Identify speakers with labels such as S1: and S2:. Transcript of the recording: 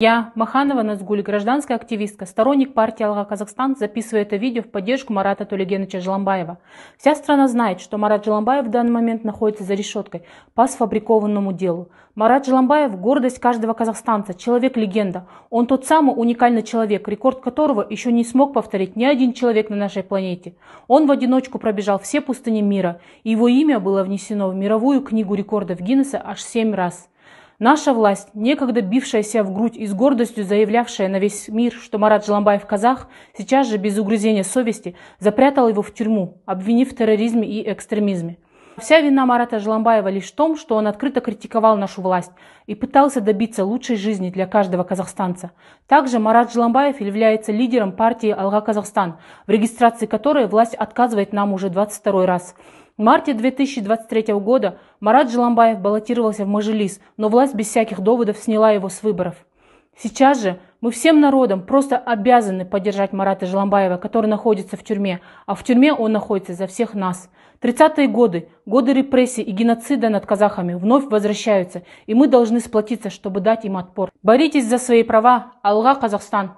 S1: Я, Маханова Назгуль, гражданская активистка, сторонник партии Алга Казахстан, записываю это видео в поддержку Марата Тулегеновича Желамбаева. Вся страна знает, что Марат Желамбаев в данный момент находится за решеткой по сфабрикованному делу. Марат Желамбаев – гордость каждого казахстанца, человек-легенда. Он тот самый уникальный человек, рекорд которого еще не смог повторить ни один человек на нашей планете. Он в одиночку пробежал все пустыни мира, и его имя было внесено в мировую книгу рекордов Гиннесса аж семь раз. Наша власть, некогда бившаяся в грудь и с гордостью заявлявшая на весь мир, что Марат Желамбаев казах, сейчас же без угрызения совести запрятала его в тюрьму, обвинив в терроризме и экстремизме. Вся вина Марата Желамбаева лишь в том, что он открыто критиковал нашу власть и пытался добиться лучшей жизни для каждого казахстанца. Также Марат Желамбаев является лидером партии «Алга Казахстан», в регистрации которой власть отказывает нам уже 22 раз. В марте 2023 года Марат Желамбаев баллотировался в Мажилис, но власть без всяких доводов сняла его с выборов. Сейчас же мы всем народом просто обязаны поддержать Марата Желамбаева, который находится в тюрьме, а в тюрьме он находится за всех нас. 30-е годы, годы репрессий и геноцида над казахами вновь возвращаются, и мы должны сплотиться, чтобы дать им отпор. Боритесь за свои права. Алга Казахстан!